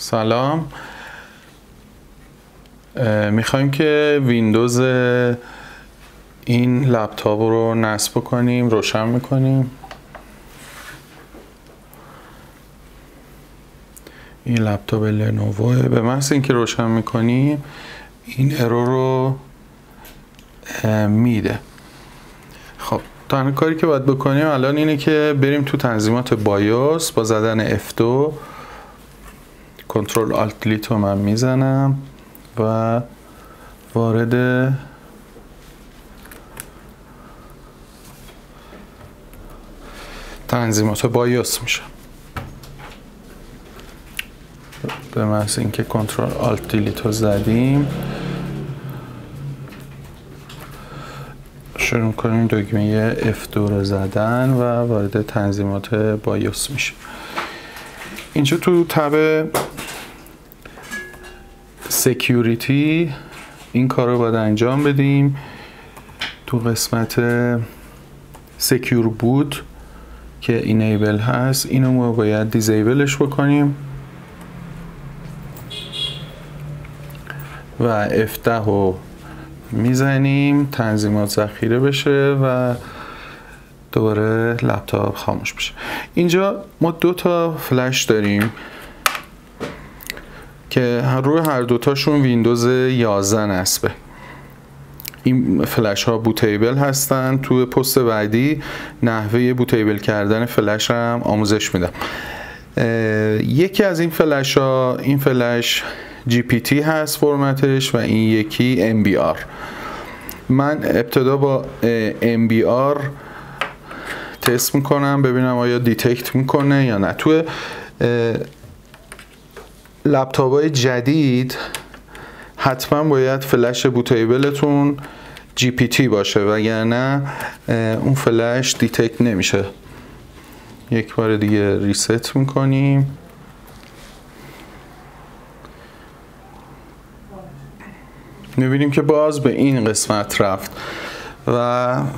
سلام. می‌خوایم که ویندوز این لپتاپ رو نصب کنیم روشن می‌کنیم. این لپتاپ لنووه. به محض اینکه روشن می‌کنیم این ارو رو میده. خب تنها کاری که باید بکنیم الان اینه که بریم تو تنظیمات بایوس با زدن F2 کنترل آلت رو من می‌زنم و وارد تنظیمات بایوس میشم. به محض اینکه کنترل آلت دیلیت زدیم. شروع کنیم دکمه F2 رو زدن و وارد تنظیمات بایوس میشه اینجا تو تب security این کار رو باید انجام بدیم. تو قسمت secure boot که enable هست اینو ما باید disable ش بکنیم. و F10 رو می‌زنیم تنظیمات ذخیره بشه و دوباره لپتاپ خاموش بشه. اینجا ما دو تا فلش داریم. که روی هر دوتاشون ویندوز 11 نصبه این فلش ها bootable هستن. توی پست بعدی نحوه bootable کردن فلش هم آموزش میدم. یکی از این فلش ها این فلش GPT هست فرمتش و این یکی MBR. من ابتدا با MBR تست می‌کنم ببینم آیا detect می‌کنه یا نه. توی لپتاپ های جدید حتما باید فلش bootable تون GPT باشه وگرنه اون فلش detect نمیشه. یک بار دیگه reset می‌کنیم. می‌بینیم که باز به این قسمت رفت. و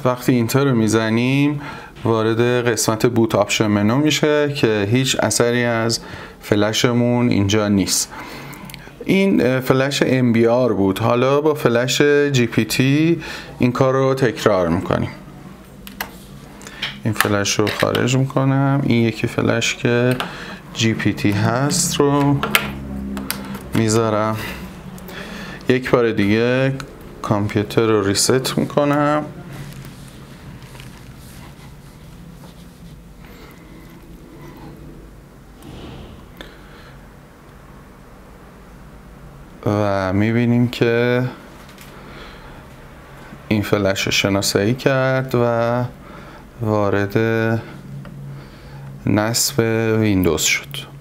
وقتی enter رو می‌زنیم وارد قسمت boot option menu میشه که هیچ اثری از فلشمون اینجا نیست. این فلش MBR بود. حالا با فلش GPT این کار رو تکرار می‌کنیم. این فلش رو خارج می‌کنم. این یکی فلش که GPT هست رو می‌ذارم. یک بار دیگه کامپیوتر رو ریست می‌کنم. و می‌بینیم که این فلش رو شناسایی کرد و وارد نصب ویندوز شد.